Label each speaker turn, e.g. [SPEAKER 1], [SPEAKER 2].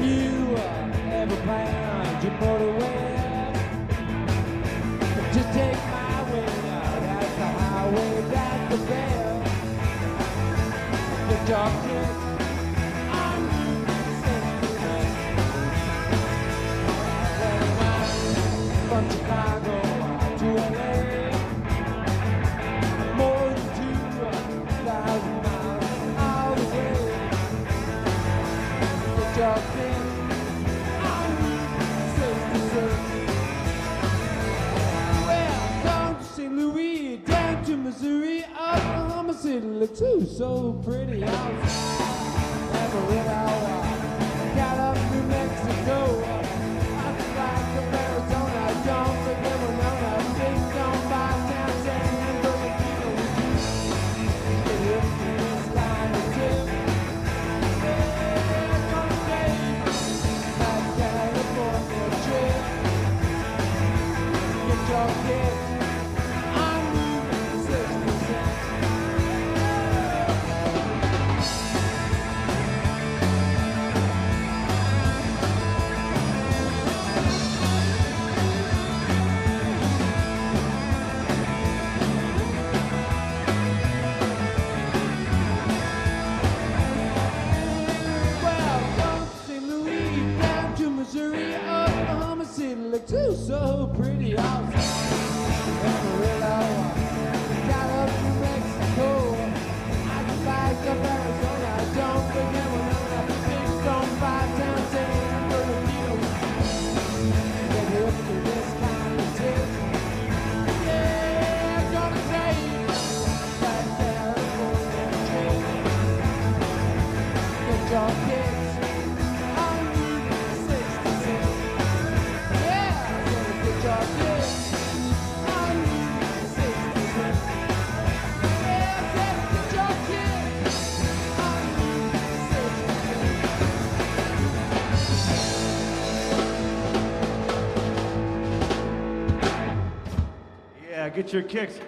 [SPEAKER 1] you uh, ever planned your motorway, just take my way out. That's the highway, that's the bell. Get your Missouri, Oklahoma City looks so so pretty outside. Amarillo, got Get so, pretty outside. Amarillo, got up to Mexico. I back up Arizona. Don't forget when I'm at the big stone five town San Bernardino. Get hip to this kind of tip. Yeah, gonna take that California trip. Get your kids
[SPEAKER 2] get your kicks.